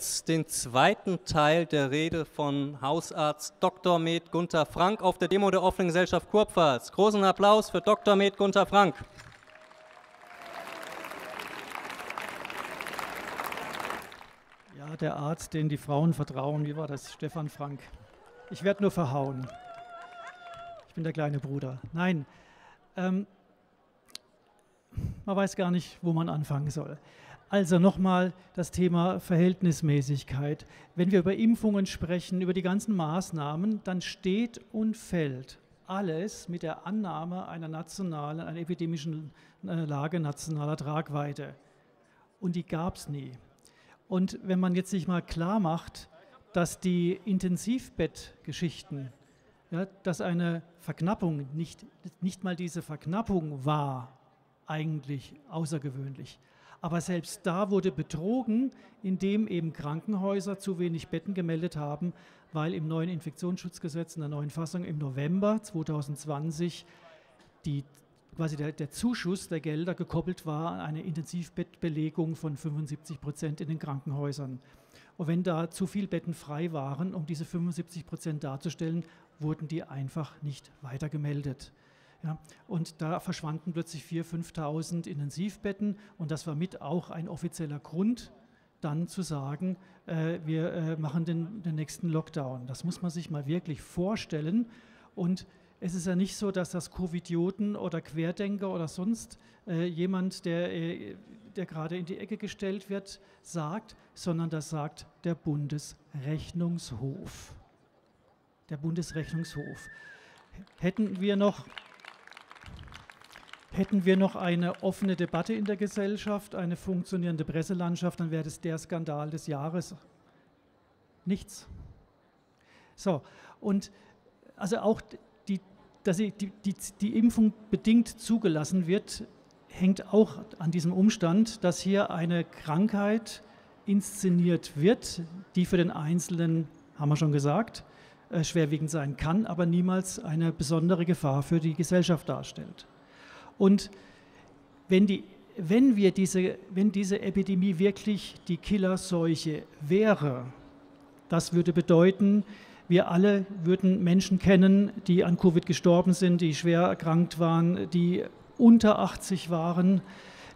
jetzt den zweiten Teil der Rede von Hausarzt Dr. Med Gunther Frank auf der Demo der offenen Gesellschaft Kurpfalz. Großen Applaus für Dr. Med Gunther Frank. Ja, der Arzt, den die Frauen vertrauen, wie war das? Stefan Frank. Ich werde nur verhauen. Ich bin der kleine Bruder. Nein, ähm, man weiß gar nicht, wo man anfangen soll. Also nochmal das Thema Verhältnismäßigkeit. Wenn wir über Impfungen sprechen, über die ganzen Maßnahmen, dann steht und fällt alles mit der Annahme einer nationalen, einer epidemischen äh, Lage nationaler Tragweite. Und die gab es nie. Und wenn man jetzt sich mal klar macht, dass die Intensivbettgeschichten, ja, dass eine Verknappung, nicht, nicht mal diese Verknappung war eigentlich außergewöhnlich. Aber selbst da wurde betrogen, indem eben Krankenhäuser zu wenig Betten gemeldet haben, weil im neuen Infektionsschutzgesetz, in der neuen Fassung im November 2020 die, quasi der, der Zuschuss der Gelder gekoppelt war an eine Intensivbettbelegung von 75 Prozent in den Krankenhäusern. Und wenn da zu viele Betten frei waren, um diese 75 Prozent darzustellen, wurden die einfach nicht weitergemeldet. Ja, und da verschwanden plötzlich 4.000, 5.000 Intensivbetten und das war mit auch ein offizieller Grund, dann zu sagen, äh, wir äh, machen den, den, nächsten Lockdown. Das muss man sich mal wirklich vorstellen. Und es ist ja nicht so, dass das Covidioten oder Querdenker oder sonst äh, jemand, der, äh, der gerade in die Ecke gestellt wird, sagt, sondern das sagt der Bundesrechnungshof. Der Bundesrechnungshof. Hätten wir noch Hätten wir noch eine offene Debatte in der Gesellschaft, eine funktionierende Presselandschaft, dann wäre das der Skandal des Jahres. Nichts. So, und also auch die, dass die, die, die Impfung bedingt zugelassen wird, hängt auch an diesem Umstand, dass hier eine Krankheit inszeniert wird, die für den Einzelnen, haben wir schon gesagt, äh, schwerwiegend sein kann, aber niemals eine besondere Gefahr für die Gesellschaft darstellt. Und wenn, die, wenn, wir diese, wenn diese Epidemie wirklich die Killerseuche wäre, das würde bedeuten, wir alle würden Menschen kennen, die an Covid gestorben sind, die schwer erkrankt waren, die unter 80 waren.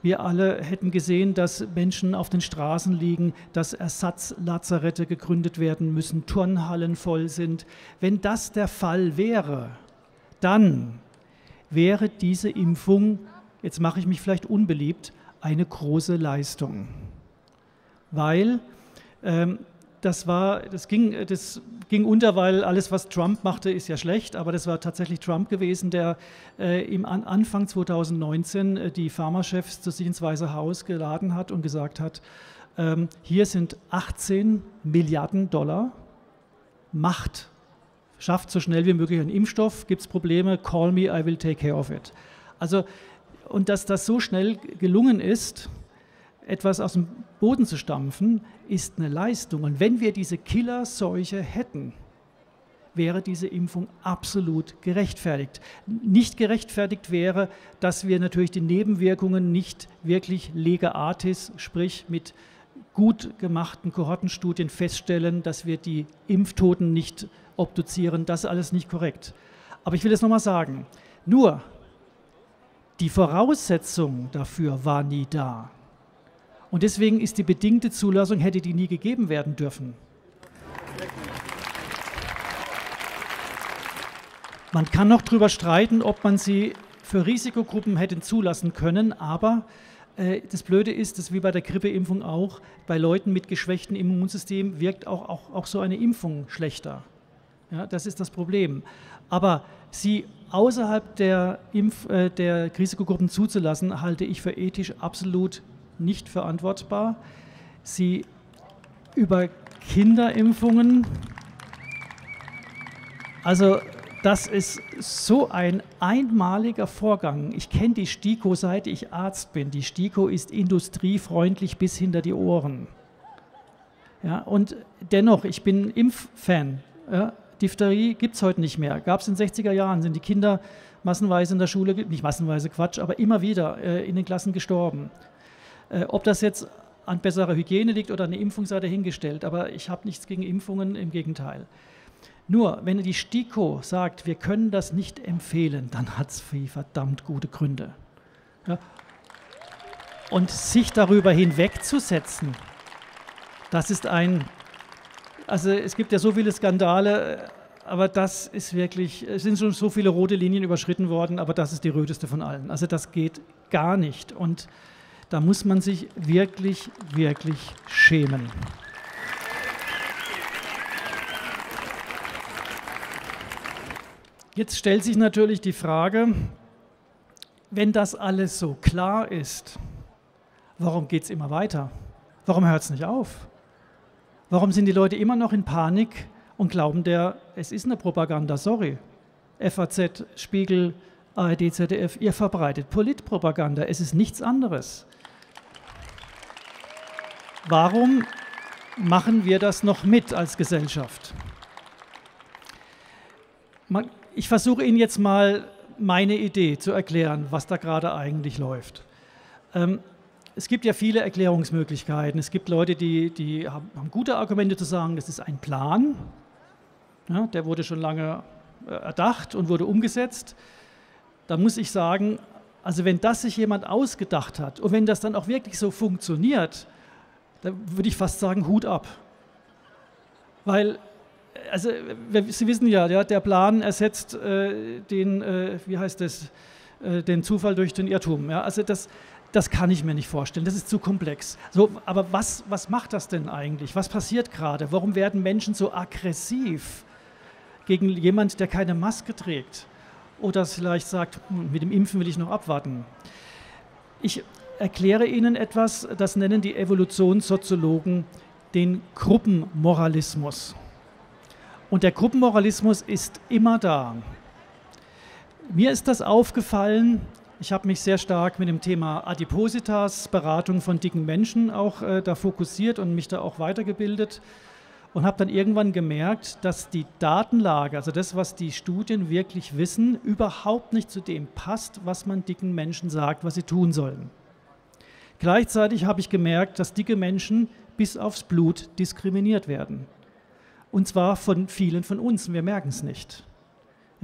Wir alle hätten gesehen, dass Menschen auf den Straßen liegen, dass Ersatzlazarette gegründet werden müssen, Turnhallen voll sind. Wenn das der Fall wäre, dann wäre diese Impfung, jetzt mache ich mich vielleicht unbeliebt, eine große Leistung. Weil ähm, das, war, das, ging, das ging unter, weil alles, was Trump machte, ist ja schlecht, aber das war tatsächlich Trump gewesen, der äh, im An Anfang 2019 äh, die Pharmachefs zu sich ins Weiße Haus geladen hat und gesagt hat, ähm, hier sind 18 Milliarden Dollar Macht schafft so schnell wie möglich einen Impfstoff, gibt es Probleme, call me, I will take care of it. Also, und dass das so schnell gelungen ist, etwas aus dem Boden zu stampfen, ist eine Leistung. Und wenn wir diese Killerseuche hätten, wäre diese Impfung absolut gerechtfertigt. Nicht gerechtfertigt wäre, dass wir natürlich die Nebenwirkungen nicht wirklich lega artis, sprich mit gut gemachten Kohortenstudien feststellen, dass wir die Impftoten nicht obduzieren, das ist alles nicht korrekt. Aber ich will es nochmal sagen, nur die Voraussetzung dafür war nie da. Und deswegen ist die bedingte Zulassung, hätte die nie gegeben werden dürfen. Man kann noch darüber streiten, ob man sie für Risikogruppen hätte zulassen können, aber äh, das Blöde ist, dass wie bei der Grippeimpfung auch, bei Leuten mit geschwächtem Immunsystem wirkt auch, auch, auch so eine Impfung schlechter. Ja, das ist das Problem. Aber sie außerhalb der, Impf-, äh, der Risikogruppen zuzulassen, halte ich für ethisch absolut nicht verantwortbar. Sie über Kinderimpfungen, also das ist so ein einmaliger Vorgang. Ich kenne die STIKO, seit ich Arzt bin. Die STIKO ist industriefreundlich bis hinter die Ohren. Ja, und dennoch, ich bin Impffan. Ja, Diphtherie gibt es heute nicht mehr. Gab es in den 60er Jahren, sind die Kinder massenweise in der Schule, nicht massenweise Quatsch, aber immer wieder äh, in den Klassen gestorben. Äh, ob das jetzt an besserer Hygiene liegt oder eine Impfung sei dahingestellt. Aber ich habe nichts gegen Impfungen, im Gegenteil. Nur, wenn die STIKO sagt, wir können das nicht empfehlen, dann hat es verdammt gute Gründe. Ja. Und sich darüber hinwegzusetzen, das ist ein, also es gibt ja so viele Skandale, aber das ist wirklich, es sind schon so viele rote Linien überschritten worden, aber das ist die röteste von allen. Also das geht gar nicht. Und da muss man sich wirklich, wirklich schämen. Jetzt stellt sich natürlich die Frage, wenn das alles so klar ist, warum geht es immer weiter? Warum hört es nicht auf? Warum sind die Leute immer noch in Panik und glauben, der, es ist eine Propaganda, sorry. FAZ, Spiegel, ARD, ZDF, ihr verbreitet Politpropaganda, es ist nichts anderes. Warum machen wir das noch mit als Gesellschaft? Ich versuche Ihnen jetzt mal meine Idee zu erklären, was da gerade eigentlich läuft. Es gibt ja viele Erklärungsmöglichkeiten. Es gibt Leute, die, die haben, gute Argumente zu sagen, das ist ein Plan. Ja, der wurde schon lange äh, erdacht und wurde umgesetzt. Da muss ich sagen, also wenn das sich jemand ausgedacht hat und wenn das dann auch wirklich so funktioniert, da würde ich fast sagen, Hut ab. Weil, also Sie wissen ja, ja der Plan ersetzt äh, den, äh, wie heißt das, äh, den Zufall durch den Irrtum. Ja? Also das, das kann ich mir nicht vorstellen, das ist zu komplex. So, aber was, was macht das denn eigentlich? Was passiert gerade? Warum werden Menschen so aggressiv gegen jemand, der keine Maske trägt? Oder vielleicht sagt, hm, mit dem Impfen will ich noch abwarten. Ich erkläre Ihnen etwas, das nennen die Evolutionssoziologen den Gruppenmoralismus. Und der Gruppenmoralismus ist immer da. Mir ist das aufgefallen, ich habe mich sehr stark mit dem Thema Adipositas, Beratung von dicken Menschen auch äh, da fokussiert und mich da auch weitergebildet und habe dann irgendwann gemerkt, dass die Datenlage, also das, was die Studien wirklich wissen, überhaupt nicht zu dem passt, was man dicken Menschen sagt, was sie tun sollen. Gleichzeitig habe ich gemerkt, dass dicke Menschen bis aufs Blut diskriminiert werden. Und zwar von vielen von uns, wir merken es nicht.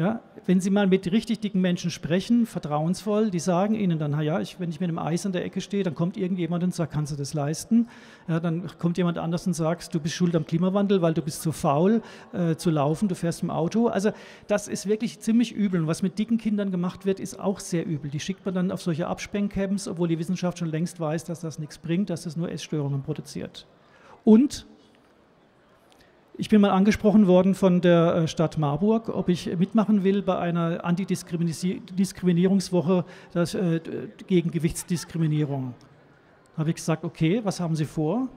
Ja, wenn Sie mal mit richtig dicken Menschen sprechen, vertrauensvoll, die sagen Ihnen dann, ja, ich, wenn ich mit einem Eis an der Ecke stehe, dann kommt irgendjemand und sagt, kannst du das leisten? Ja, dann kommt jemand anders und sagt, du bist schuld am Klimawandel, weil du bist zu faul äh, zu laufen, du fährst im Auto. Also das ist wirklich ziemlich übel. Und was mit dicken Kindern gemacht wird, ist auch sehr übel. Die schickt man dann auf solche Abspenncamps, obwohl die Wissenschaft schon längst weiß, dass das nichts bringt, dass das nur Essstörungen produziert. Und ich bin mal angesprochen worden von der äh, Stadt Marburg, ob ich mitmachen will bei einer Antidiskriminierungswoche äh, gegen Gewichtsdiskriminierung. Da habe ich gesagt, okay, was haben Sie vor?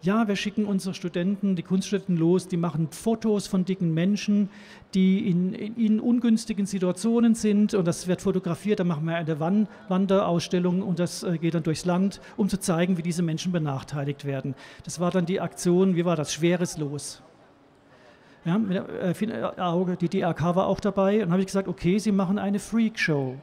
Ja, wir schicken unsere Studenten, die Kunststätten los, die machen Fotos von dicken Menschen, die in, in, in ungünstigen Situationen sind und das wird fotografiert, dann machen wir eine Wanderausstellung und das äh, geht dann durchs Land, um zu zeigen, wie diese Menschen benachteiligt werden. Das war dann die Aktion, wie war das, Schweres Los. Ja, äh, äh, die DRK war auch dabei und habe ich gesagt, okay, Sie machen eine Freakshow.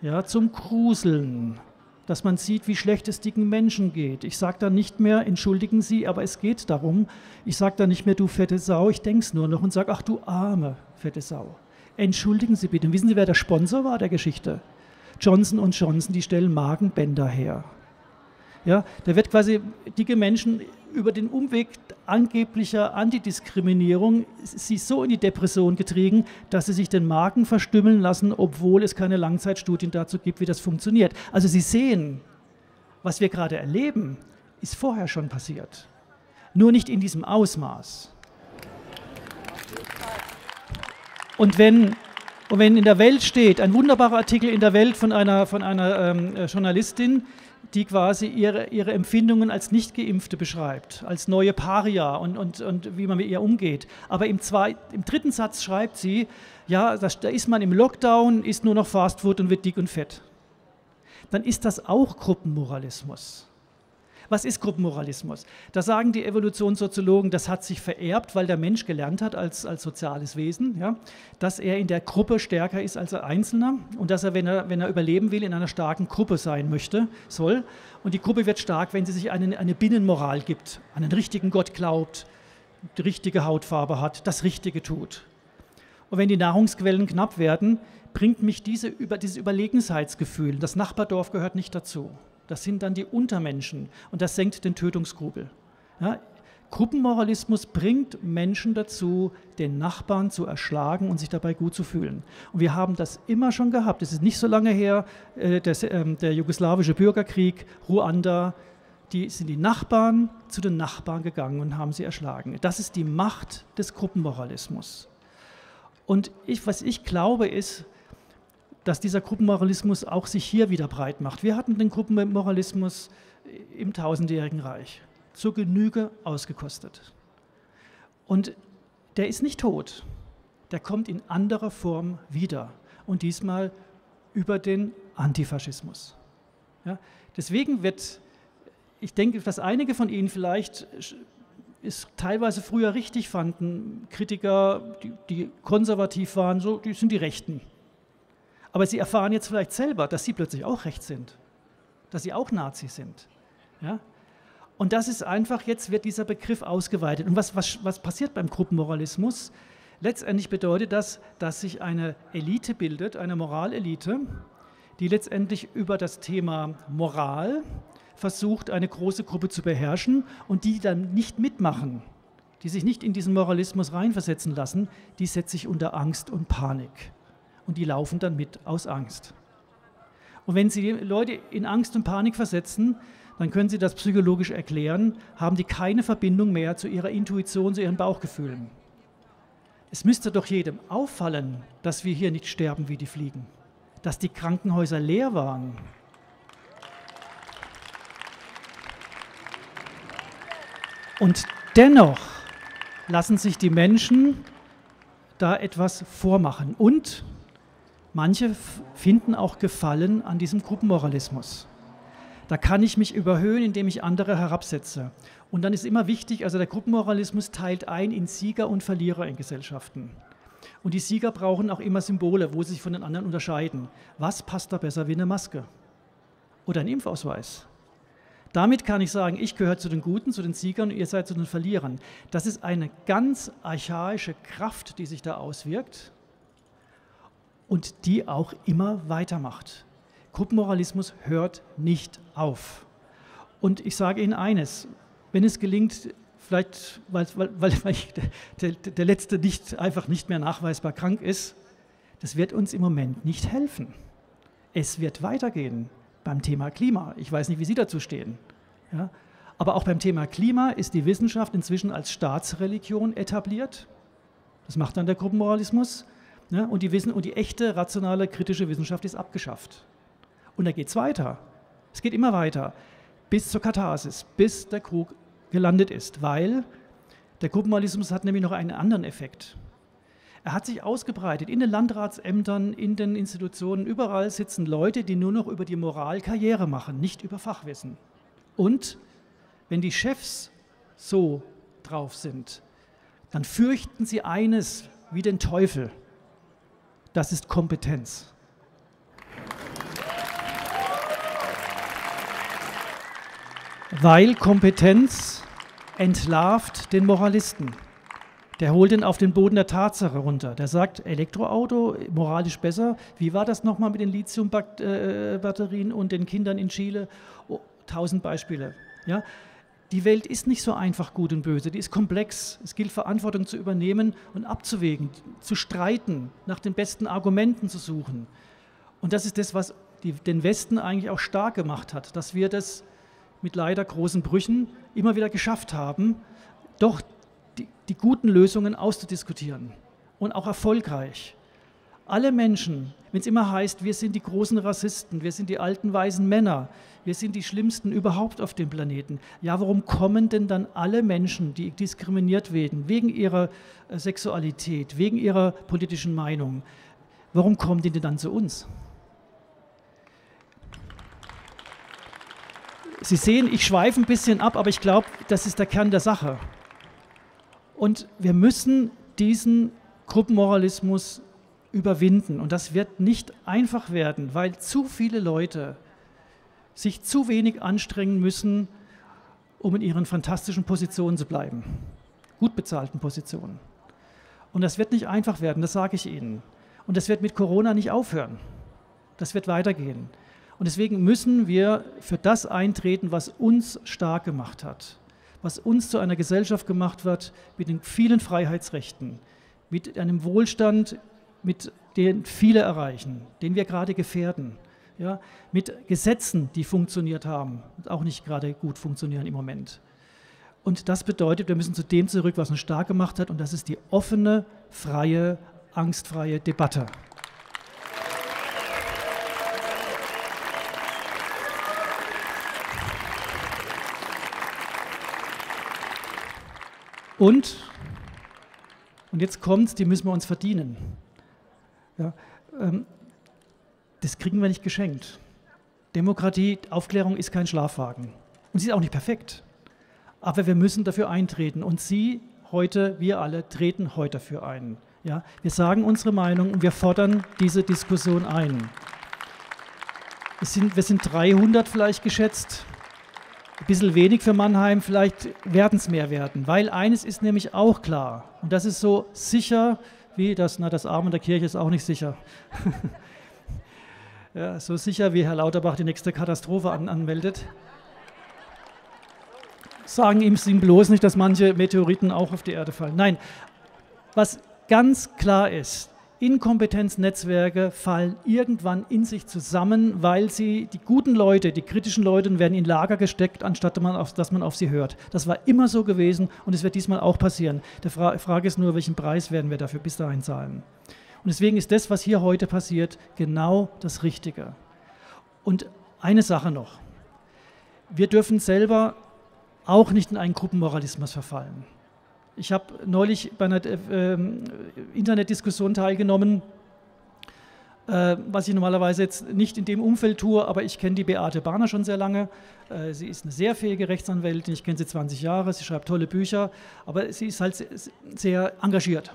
Ja, zum Gruseln, dass man sieht, wie schlecht es dicken Menschen geht. Ich sage dann nicht mehr, entschuldigen Sie, aber es geht darum. Ich sage dann nicht mehr, du fette Sau, ich denke es nur noch und sage, ach du arme fette Sau. Entschuldigen Sie bitte. Und wissen Sie, wer der Sponsor war der Geschichte? Johnson Johnson, die stellen Magenbänder her. Ja, da wird quasi dicke Menschen über den Umweg angeblicher Antidiskriminierung sie so in die Depression getrieben, dass sie sich den Magen verstümmeln lassen, obwohl es keine Langzeitstudien dazu gibt, wie das funktioniert. Also Sie sehen, was wir gerade erleben, ist vorher schon passiert. Nur nicht in diesem Ausmaß. Und wenn, und wenn in der Welt steht, ein wunderbarer Artikel in der Welt von einer, von einer ähm, Journalistin, die quasi ihre, ihre Empfindungen als Nicht-Geimpfte beschreibt, als neue Paria und, und, und wie man mit ihr umgeht. Aber im, zwei, im dritten Satz schreibt sie, ja, das, da ist man im Lockdown, isst nur noch Fastfood und wird dick und fett. Dann ist das auch Gruppenmoralismus. Was ist Gruppenmoralismus? Da sagen die Evolutionssoziologen, das hat sich vererbt, weil der Mensch gelernt hat als, als soziales Wesen, ja, dass er in der Gruppe stärker ist als ein Einzelner und dass er wenn, er, wenn er überleben will, in einer starken Gruppe sein möchte, soll. Und die Gruppe wird stark, wenn sie sich eine, eine Binnenmoral gibt, an einen richtigen Gott glaubt, die richtige Hautfarbe hat, das Richtige tut. Und wenn die Nahrungsquellen knapp werden, bringt mich diese, über, dieses Überlegenheitsgefühl, das Nachbardorf gehört nicht dazu. Das sind dann die Untermenschen und das senkt den Tötungsgrubel. Ja, Gruppenmoralismus bringt Menschen dazu, den Nachbarn zu erschlagen und sich dabei gut zu fühlen. Und wir haben das immer schon gehabt. Es ist nicht so lange her, äh, der, äh, der jugoslawische Bürgerkrieg, Ruanda, die sind die Nachbarn zu den Nachbarn gegangen und haben sie erschlagen. Das ist die Macht des Gruppenmoralismus. Und ich, was ich glaube, ist, dass dieser Gruppenmoralismus auch sich hier wieder breit macht. Wir hatten den Gruppenmoralismus im tausendjährigen Reich zur Genüge ausgekostet. Und der ist nicht tot, der kommt in anderer Form wieder und diesmal über den Antifaschismus. Ja, deswegen wird, ich denke, dass einige von Ihnen vielleicht es teilweise früher richtig fanden, Kritiker, die, die konservativ waren, so, die sind die Rechten. Aber sie erfahren jetzt vielleicht selber, dass sie plötzlich auch recht sind, dass sie auch Nazis sind. Ja? Und das ist einfach, jetzt wird dieser Begriff ausgeweitet. Und was, was, was passiert beim Gruppenmoralismus? Letztendlich bedeutet das, dass sich eine Elite bildet, eine Moralelite, die letztendlich über das Thema Moral versucht, eine große Gruppe zu beherrschen und die dann nicht mitmachen, die sich nicht in diesen Moralismus reinversetzen lassen, die setzt sich unter Angst und Panik und die laufen dann mit aus Angst. Und wenn Sie Leute in Angst und Panik versetzen, dann können Sie das psychologisch erklären, haben die keine Verbindung mehr zu ihrer Intuition, zu ihren Bauchgefühlen. Es müsste doch jedem auffallen, dass wir hier nicht sterben wie die Fliegen, dass die Krankenhäuser leer waren. Und dennoch lassen sich die Menschen da etwas vormachen. Und Manche finden auch Gefallen an diesem Gruppenmoralismus. Da kann ich mich überhöhen, indem ich andere herabsetze. Und dann ist immer wichtig, also der Gruppenmoralismus teilt ein in Sieger und Verlierer in Gesellschaften. Und die Sieger brauchen auch immer Symbole, wo sie sich von den anderen unterscheiden. Was passt da besser wie eine Maske? Oder ein Impfausweis? Damit kann ich sagen, ich gehöre zu den Guten, zu den Siegern und ihr seid zu den Verlierern. Das ist eine ganz archaische Kraft, die sich da auswirkt und die auch immer weitermacht. Gruppenmoralismus hört nicht auf. Und ich sage Ihnen eines, wenn es gelingt, vielleicht weil, weil, weil der, der Letzte nicht, einfach nicht mehr nachweisbar krank ist, das wird uns im Moment nicht helfen. Es wird weitergehen beim Thema Klima. Ich weiß nicht, wie Sie dazu stehen. Ja? Aber auch beim Thema Klima ist die Wissenschaft inzwischen als Staatsreligion etabliert. Das macht dann der Gruppenmoralismus. Ne? Und, die Wissen, und die echte, rationale, kritische Wissenschaft ist abgeschafft. Und da geht es weiter. Es geht immer weiter, bis zur Katharsis, bis der Krug gelandet ist, weil der Gruppenmoralismus hat nämlich noch einen anderen Effekt. Er hat sich ausgebreitet in den Landratsämtern, in den Institutionen, überall sitzen Leute, die nur noch über die Moral Karriere machen, nicht über Fachwissen. Und wenn die Chefs so drauf sind, dann fürchten sie eines wie den Teufel das ist Kompetenz. Weil Kompetenz entlarvt den Moralisten. Der holt ihn auf den Boden der Tatsache runter. Der sagt, Elektroauto, moralisch besser. Wie war das nochmal mit den Lithiumbatterien und den Kindern in Chile? Oh, tausend Beispiele. Ja? Die Welt ist nicht so einfach gut und böse, die ist komplex. Es gilt Verantwortung zu übernehmen und abzuwägen, zu streiten, nach den besten Argumenten zu suchen. Und das ist das, was die, den Westen eigentlich auch stark gemacht hat, dass wir das mit leider großen Brüchen immer wieder geschafft haben, doch die, die guten Lösungen auszudiskutieren und auch erfolgreich. Alle Menschen, wenn es immer heißt, wir sind die großen Rassisten, wir sind die alten weisen Männer, wir sind die Schlimmsten überhaupt auf dem Planeten. Ja, warum kommen denn dann alle Menschen, die diskriminiert werden, wegen ihrer äh, Sexualität, wegen ihrer politischen Meinung, warum kommen die denn dann zu uns? Sie sehen, ich schweife ein bisschen ab, aber ich glaube, das ist der Kern der Sache. Und wir müssen diesen Gruppenmoralismus überwinden. Und das wird nicht einfach werden, weil zu viele Leute sich zu wenig anstrengen müssen, um in ihren fantastischen Positionen zu bleiben. Gut bezahlten Positionen. Und das wird nicht einfach werden, das sage ich Ihnen. Und das wird mit Corona nicht aufhören. Das wird weitergehen. Und deswegen müssen wir für das eintreten, was uns stark gemacht hat was uns zu einer Gesellschaft gemacht wird mit den vielen Freiheitsrechten, mit einem Wohlstand, mit den viele erreichen, den wir gerade gefährden, ja, mit Gesetzen, die funktioniert haben auch nicht gerade gut funktionieren im Moment. Und das bedeutet, wir müssen zu dem zurück, was uns stark gemacht hat, und das ist die offene, freie, angstfreie Debatte. Und, und jetzt kommt die müssen wir uns verdienen. Ja, ähm, das kriegen wir nicht geschenkt. Demokratie, Aufklärung ist kein Schlafwagen. Und sie ist auch nicht perfekt. Aber wir müssen dafür eintreten. Und Sie heute, wir alle, treten heute dafür ein. Ja, wir sagen unsere Meinung und wir fordern diese Diskussion ein. Sind, wir sind 300 vielleicht geschätzt ein bisschen wenig für Mannheim, vielleicht werden es mehr werden, weil eines ist nämlich auch klar, und das ist so sicher wie das, na, das Arm in der Kirche ist auch nicht sicher. ja, so sicher wie Herr Lauterbach die nächste Katastrophe an, anmeldet. Sagen ihm, ihm bloß nicht, dass manche Meteoriten auch auf die Erde fallen. Nein, was ganz klar ist, Inkompetenznetzwerke fallen irgendwann in sich zusammen, weil sie die guten Leute, die kritischen Leute werden in Lager gesteckt, anstatt dass man auf sie hört. Das war immer so gewesen und es wird diesmal auch passieren. Die Fra Frage ist nur, welchen Preis werden wir dafür bis dahin zahlen. Und deswegen ist das, was hier heute passiert, genau das Richtige. Und eine Sache noch. Wir dürfen selber auch nicht in einen Gruppenmoralismus verfallen. Ich habe neulich bei einer äh, Internetdiskussion teilgenommen, äh, was ich normalerweise jetzt nicht in dem Umfeld tue, aber ich kenne die Beate Bahner schon sehr lange. Äh, sie ist eine sehr fähige Rechtsanwältin, ich kenne sie 20 Jahre, sie schreibt tolle Bücher, aber sie ist halt sehr, sehr engagiert.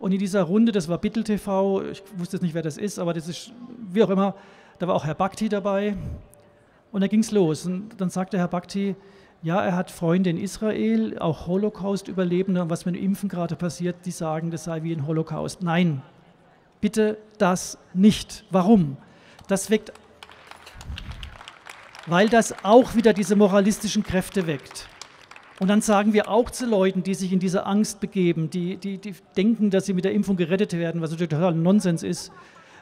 Und in dieser Runde, das war Bittel TV, ich wusste jetzt nicht, wer das ist, aber das ist, wie auch immer, da war auch Herr Bakti dabei. Und da ging es los. Und dann sagte Herr Bakti, ja, er hat Freunde in Israel, auch Holocaust-Überlebende. Und was mit dem Impfen gerade passiert, die sagen, das sei wie ein Holocaust. Nein, bitte das nicht. Warum? Das weckt, weil das auch wieder diese moralistischen Kräfte weckt. Und dann sagen wir auch zu Leuten, die sich in diese Angst begeben, die, die, die denken, dass sie mit der Impfung gerettet werden, was natürlich total Nonsens ist,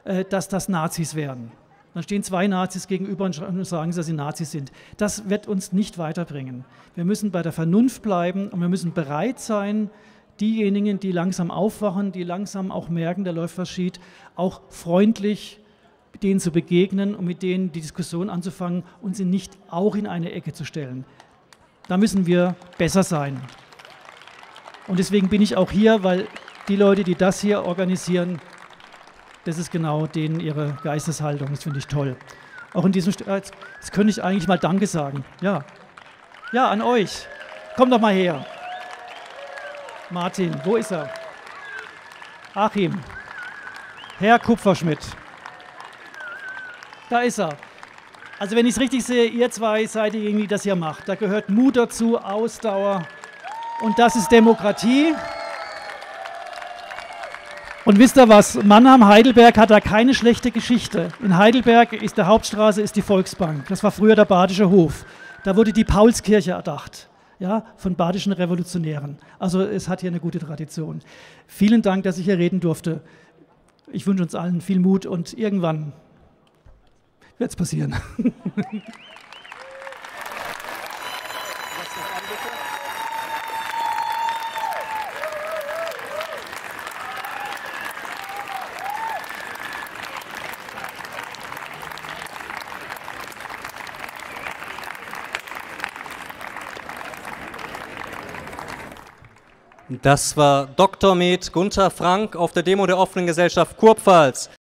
äh, dass das Nazis wären. Dann stehen zwei Nazis gegenüber und sagen, dass sie Nazis sind. Das wird uns nicht weiterbringen. Wir müssen bei der Vernunft bleiben und wir müssen bereit sein, diejenigen, die langsam aufwachen, die langsam auch merken, da läuft was schief, auch freundlich denen zu begegnen und mit denen die Diskussion anzufangen und sie nicht auch in eine Ecke zu stellen. Da müssen wir besser sein. Und deswegen bin ich auch hier, weil die Leute, die das hier organisieren, das ist genau denen ihre Geisteshaltung. Das finde ich toll. Auch in diesem, äh, jetzt, jetzt könnte ich eigentlich mal Danke sagen. Ja, ja, an euch. Kommt doch mal her. Martin, wo ist er? Achim, Herr Kupferschmidt. Da ist er. Also wenn ich es richtig sehe, ihr zwei seid diejenigen, die das hier macht. Da gehört Mut dazu, Ausdauer. Und das ist Demokratie. Und wisst ihr was? Mannheim, Heidelberg hat da keine schlechte Geschichte. In Heidelberg ist der Hauptstraße ist die Volksbank. Das war früher der Badische Hof. Da wurde die Paulskirche erdacht. Ja, von badischen Revolutionären. Also es hat hier eine gute Tradition. Vielen Dank, dass ich hier reden durfte. Ich wünsche uns allen viel Mut und irgendwann wird es passieren. Das war Dr. Med Gunther Frank auf der Demo der offenen Gesellschaft Kurpfalz.